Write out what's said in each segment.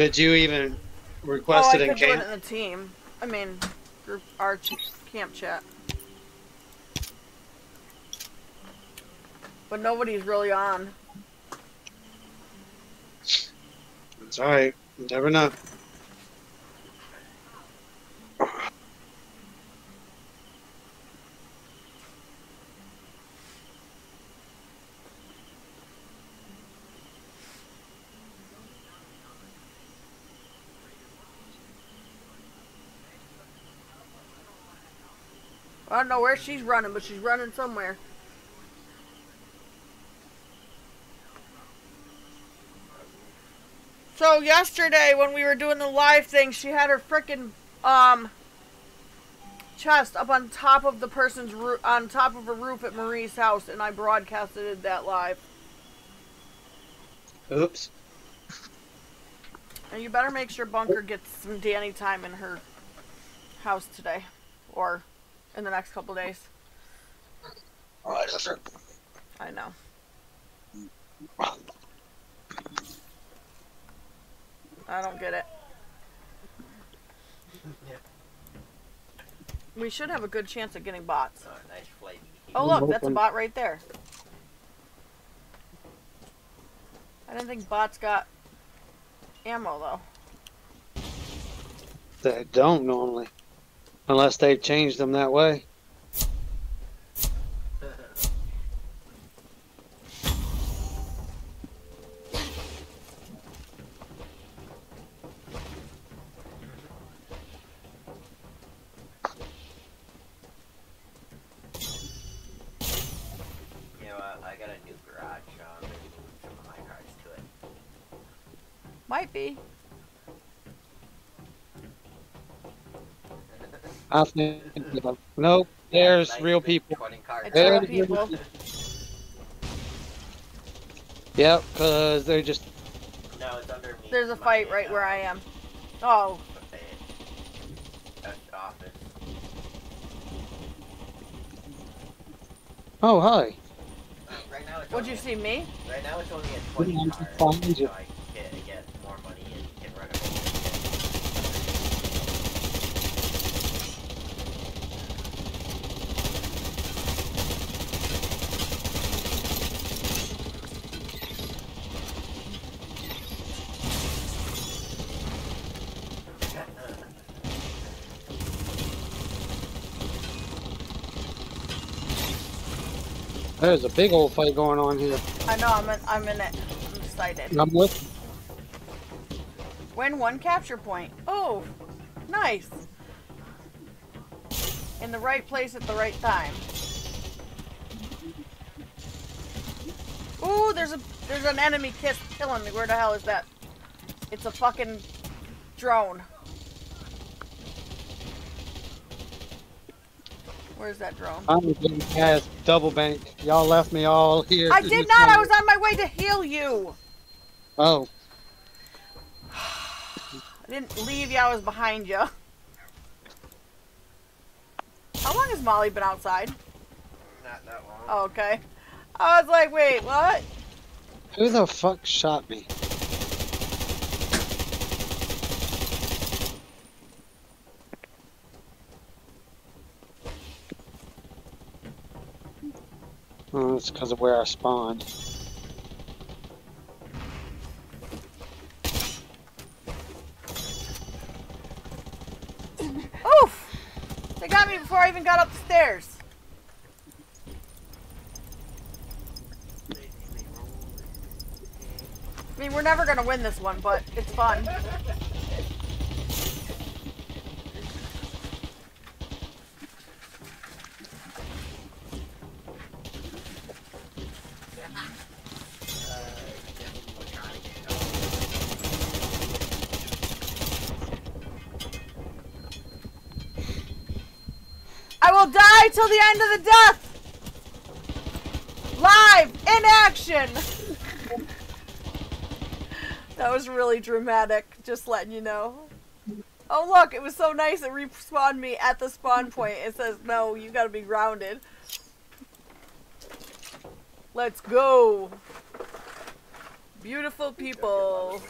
Did you even request oh, it I in could do it camp? in the team. I mean, group our camp chat. But nobody's really on. It's alright. Never know. I don't know where she's running, but she's running somewhere. So yesterday when we were doing the live thing, she had her frickin' um chest up on top of the person's roof, on top of a roof at Marie's house, and I broadcasted that live. Oops. And you better make sure Bunker gets some Danny time in her house today, or in the next couple days. Alright, sir. I know. I don't get it. We should have a good chance of getting bots. Oh, nice. Oh look, that's a bot right there. I didn't think bots got ammo though. They don't normally. Unless they've changed them that way. Might know what? I got a new garage, so I'm gonna move some of my cars to it. Might be. I think. Nope. There's Nice real people. 20 cars. It's There real it people. Yep, because they're just. No, it's underneath. There's a fight right where uh, I am. Oh. Oh, hi. Right now it's would you see me? Right now it's only at 20 do you cars, find so? I can get, get more money and can run it. There's a big old fight going on here. I know. I'm in. I'm in it. I'm excited. I'm with. Win one capture point. Oh, nice. In the right place at the right time. Ooh, there's a there's an enemy kiss killing me. Where the hell is that? It's a fucking drone. Where's that drone? I'm getting past double bank. Y'all left me all here. I did this not. I was on my way to heal you. Oh, I didn't leave you. I was behind you. How long has Molly been outside? Not that long. Oh, okay. I was like, wait, what? who the fuck shot me? Oh, it's because of where I spawned. Oof! They got me before I even got up the stairs. I mean, we're never gonna win this one, but it's fun. I will die till the end of the death! Live! In action! that was really dramatic, just letting you know. Oh look, it was so nice it respawned me at the spawn point. It says, no, you gotta be grounded. Let's go! Beautiful people.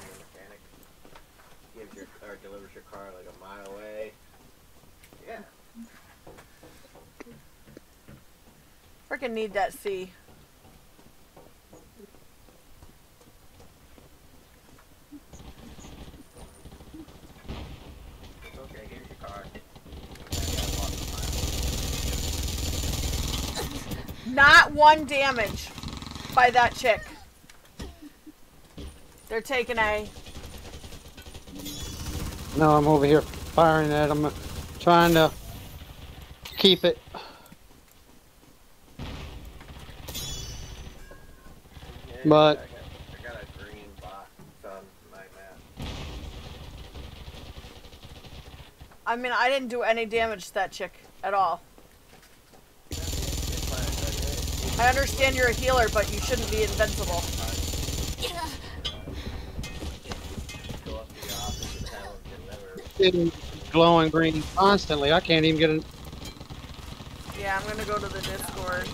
car delivers your car like a mile away. Freaking need that C. It's okay, here's your car. Yeah, yeah, walk a mile. Not one damage by that chick. They're taking A. No, I'm over here firing at them, trying to keep it. Yeah, But- I got, I got a green box on my map. I mean, I didn't do any damage to that chick at all. I understand you're a healer, but you shouldn't be invincible. Go up to your office and have them deliver. It's glowing green constantly. I can't even get it. Yeah, I'm gonna go to the Discord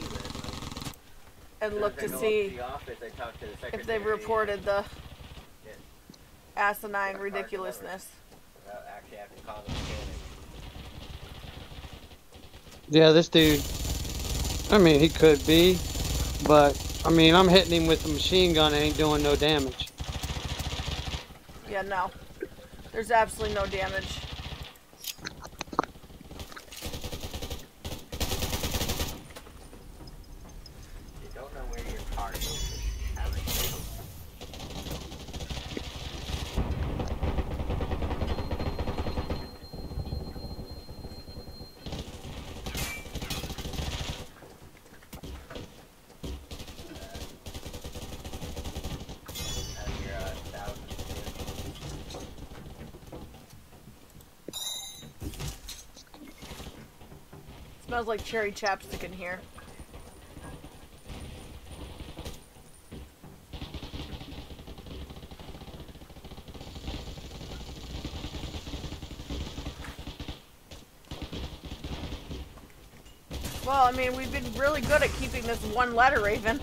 and look to As I see the office, to the if they've reported the asinine ridiculousness. Without actually having to call the mechanic. Yeah, this dude. I mean, he could be, but I mean, I'm hitting him with a machine gun and ain't doing no damage. Yeah, no. There's absolutely no damage. You don't know where your car is. just have it. Out of your, uh, thousand vehicles. Smells like cherry chapstick in here. Well, I mean, we've been really good at keeping this one letter even.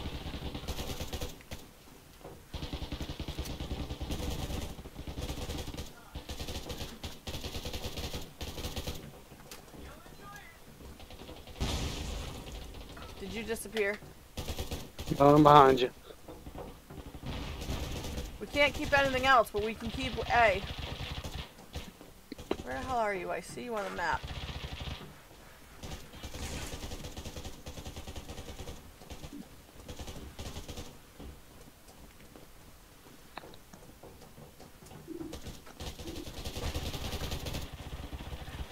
Did you disappear? Oh, I'm behind you. We can't keep anything else, but we can keep A. Where the hell are you? I see you on the map.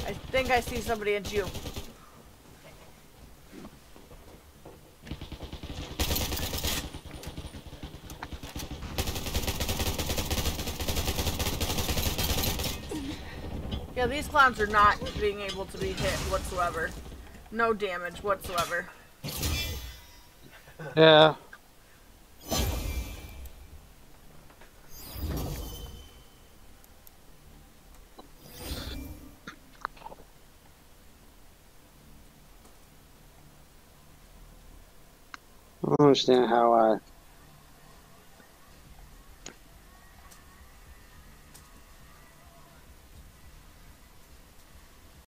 I think I see somebody at you. Yeah, these clowns are not being able to be hit whatsoever. No damage whatsoever. Yeah. I don't understand how I